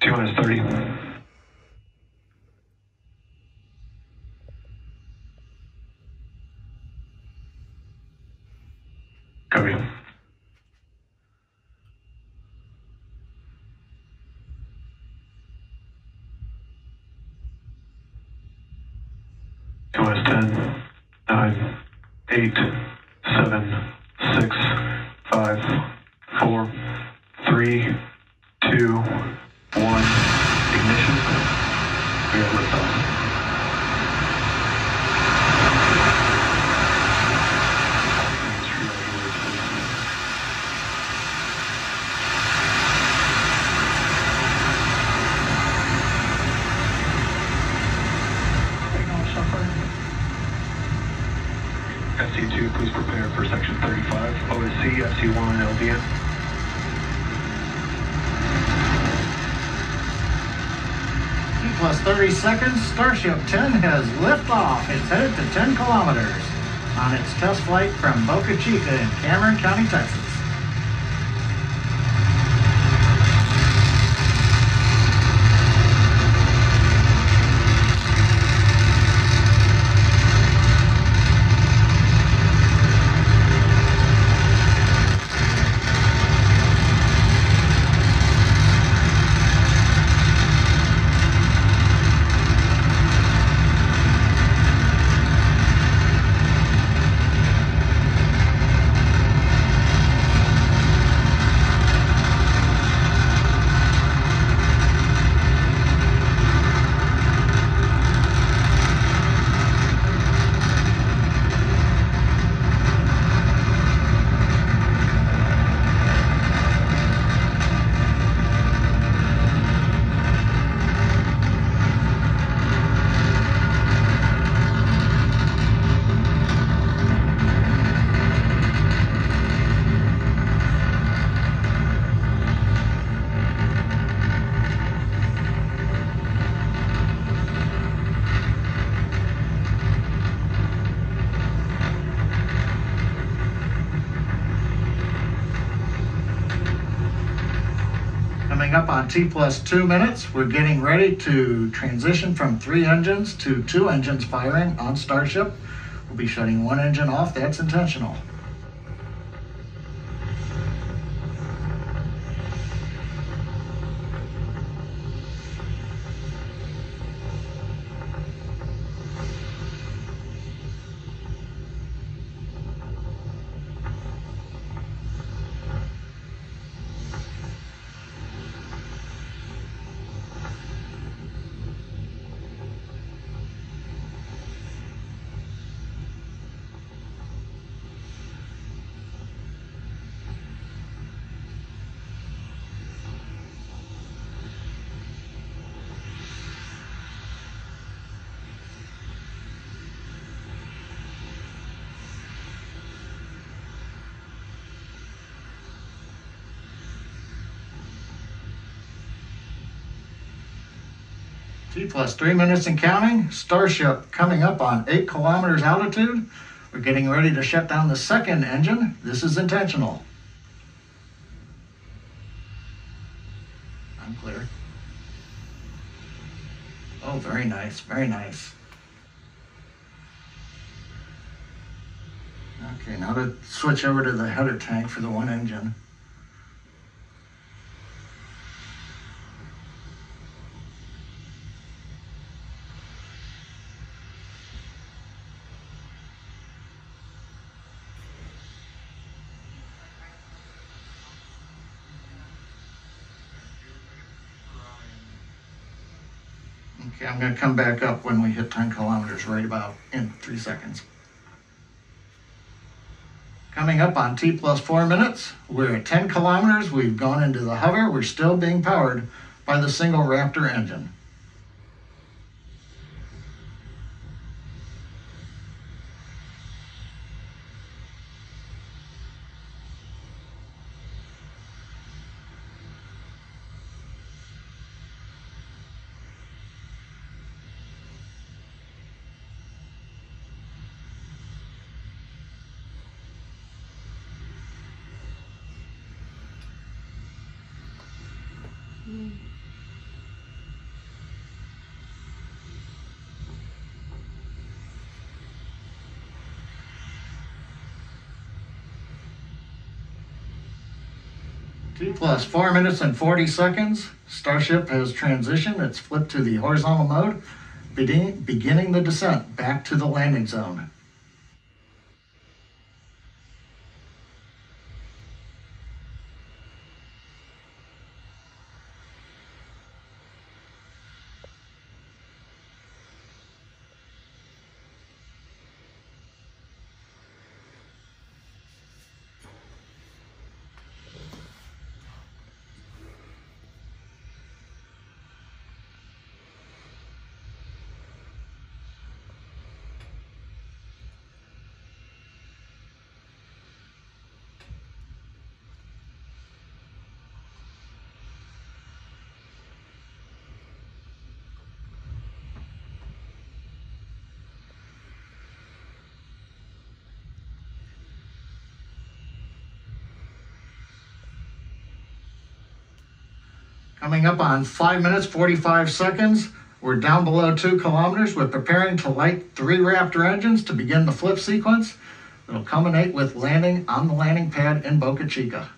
T minus 30. Copy. Minus 10, 9, 8, 7, 6, 5, 4, 3, We have. SC2, please prepare for section 35. OSC, SC1, LDN. Plus 30 seconds, Starship 10 has liftoff. It's headed to 10 kilometers on its test flight from Boca Chica in Cameron County, Texas. T plus two minutes, we're getting ready to transition from three engines to two engines firing on Starship. We'll be shutting one engine off, that's intentional. T plus three minutes and counting. Starship coming up on eight kilometers altitude. We're getting ready to shut down the second engine. This is intentional. I'm clear. Oh, very nice, very nice. Okay, now to switch over to the header tank for the one engine. Okay, I'm gonna come back up when we hit 10 kilometers right about in three seconds. Coming up on T plus four minutes, we're at 10 kilometers. We've gone into the hover. We're still being powered by the single Raptor engine. Plus 4 minutes and 40 seconds. Starship has transitioned. It's flipped to the horizontal mode, beginning the descent back to the landing zone. Coming up on 5 minutes 45 seconds, we're down below 2 kilometers. We're preparing to light three Raptor engines to begin the flip sequence. It'll culminate with landing on the landing pad in Boca Chica.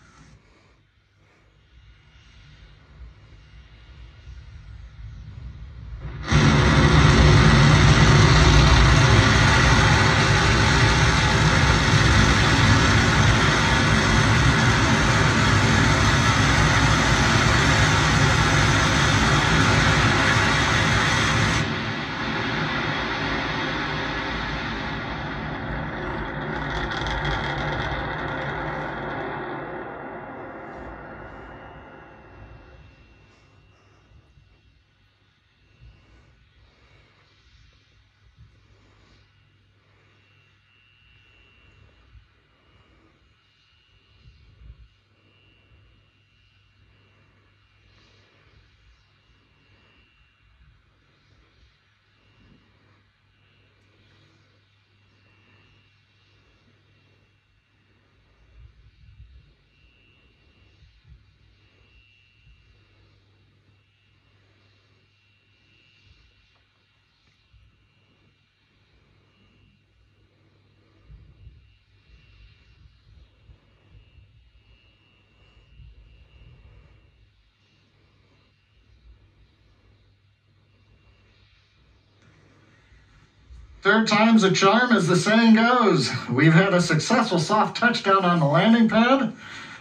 Third time's a charm, as the saying goes. We've had a successful soft touchdown on the landing pad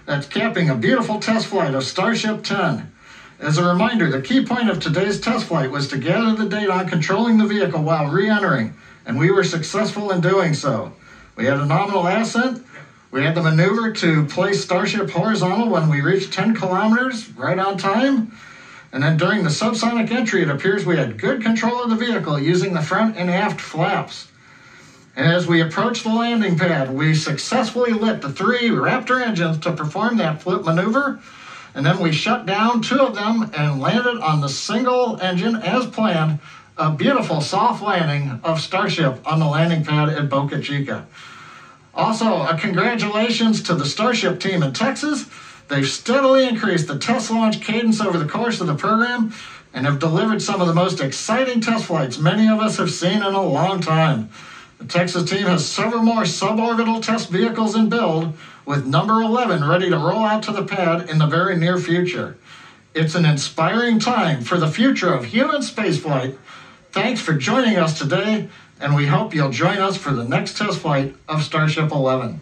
that's capping a beautiful test flight of Starship 10. As a reminder, the key point of today's test flight was to gather the data on controlling the vehicle while re-entering, and we were successful in doing so. We had a nominal ascent. We had the maneuver to place Starship horizontal when we reached 10 kilometers, right on time. And then during the subsonic entry, it appears we had good control of the vehicle using the front and aft flaps. And as we approached the landing pad, we successfully lit the three Raptor engines to perform that flip maneuver. And then we shut down two of them and landed on the single engine as planned. A beautiful soft landing of Starship on the landing pad at Boca Chica. Also, a congratulations to the Starship team in Texas They've steadily increased the test launch cadence over the course of the program and have delivered some of the most exciting test flights many of us have seen in a long time. The Texas team has several more suborbital test vehicles in build, with number 11 ready to roll out to the pad in the very near future. It's an inspiring time for the future of human spaceflight. Thanks for joining us today, and we hope you'll join us for the next test flight of Starship 11.